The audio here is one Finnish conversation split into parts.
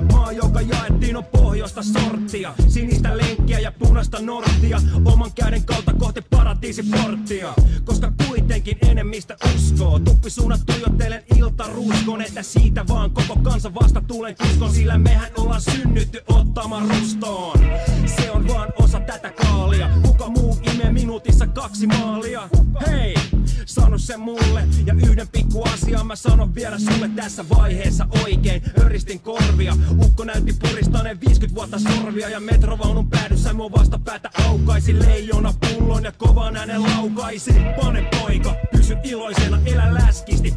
korttia. Maa, joka jaettiin on pohjoista sorttia. Sinistä lenkkiä ja punaista norttia. Oman käden kautta kohti paratiisiporttia. Koska kuitenkin enemmistä uskoo. Tuppisuunnat tuijottelen ilta ruuskon, että siitä vaan koko kansa vasta tulen kuskon. Sillä mehän ollaan synnytty ottamaan rustoon. Se on vaan osa tätä kaalia. Kuka muu imee minuutissa kaksi maalia? Hei! Sano se mulle. Ja yhden pikku asian mä sanon vielä sulle tässä vaiheessa oikein. Öristin korvia, ukko näytti puristaneen 50 vuotta sorvia. Ja metrovaunun päädyssä mua vastapäätä aukaisi. Leijona pullon ja kovan äänen laukaisi. Pane poika, pysy iloisena, elä läskisti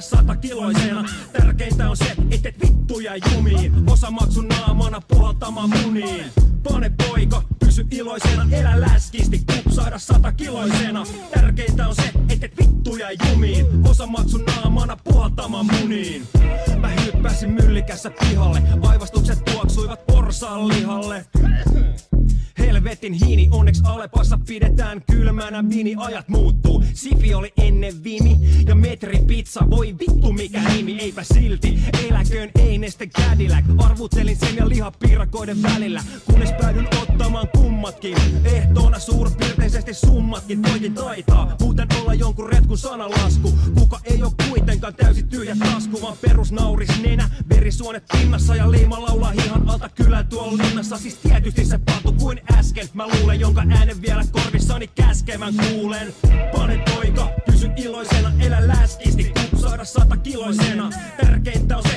sata kiloisena. Tärkeintä on se, et vittu jää jumiin. Osa maksun naamana puhaltamaan muniin. Pane poika, pysy iloisena, elä läskisti Kupsahda sata kiloisena jää jumiin. Osa maksun naamana puhaltamaan muniin. Mä hyppäsin myllikässä pihalle. Aivastukset tuoksuivat porsaan lihalle. Helvetin hiini, onneksi Alepassa pidetään kylmänä. Vini ajat muuttuu, Sifi oli ennen Vimi. Ja metri pizza, voi vittu mikä nimi. Eipä silti, eläköön neste Cadillac. Arvutelin sen ja lihapiirakoiden välillä Kunnes päädyn ottamaan kummatkin. Ehtoona suurpiirteisesti summatkin. Toikin taitaa, muuten olla jonkun retkun sanalasku. Kuka ei oo kuitenkaan täysin tyhjä tasku Vaan perusnauris nenä, verisuonet pinnassa Ja liima laulaa hihan alta kylän tuolla linnassa. Siis tietysti se patu kuin äsken. Mä luulen, jonka äänen vielä korvissani käskemän kuulen. Pane poika, pysy iloisena, elä läskisti. Kupsaada sata kiloisena. Tärkeintä on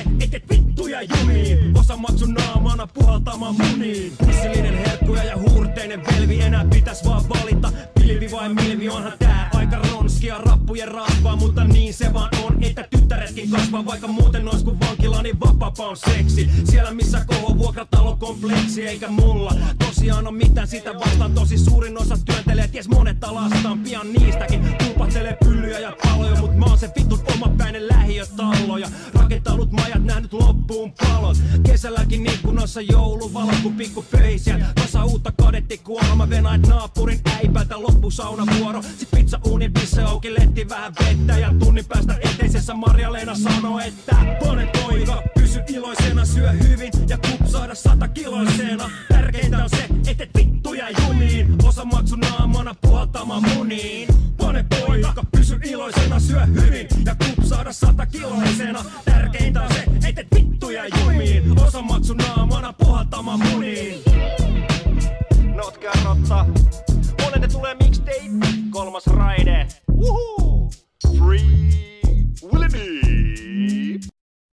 jää jumiin Osa maksun naamana puhaltamaan muniin. Pussillinen herkkuja ja huurteinen velvi. Enää pitäis vaan valita Pilvi vai milvi, onhan tää aika ronskia Rappujen rasvaa, mutta niin se vaan on Että tyttäretkin kasvaa, vaikka muuten ois kuin vankila Niin vapaapa on seksi. Siellä missä koho vuokratalo kompleksi Eikä mulla tosiaan on mitään sitä vastaan. Tosi suurin osa työntelee, ties monet alastaan. Pian niistäkin kulpahtelee pyllyjä ja paloja Mut mä oon se vitun omapäinen lähiötalloja Rakentanut majat, nähnyt loppuun palot. Kesälläkin ikkunoissa jouluvalot kun pikku pöisiä Tasa uutta kadettikuolla venait naapurin äipältä. Loppusaunavuoro Sit pizza uunin bisse auki letti vähän vettä. Ja tunnin päästä eteisessä Marja-Leena sanoo että Pane poika, pysy iloisena, syö hyvin ja kupsaada sata kiloisena. Tärkeintä on se, et et vittu jää jumiin Osa maksun naamana puhaltamaan muniin. Pane poika, pysy iloisena, syö hyvin ja kupsaada kolmas raide Uhu!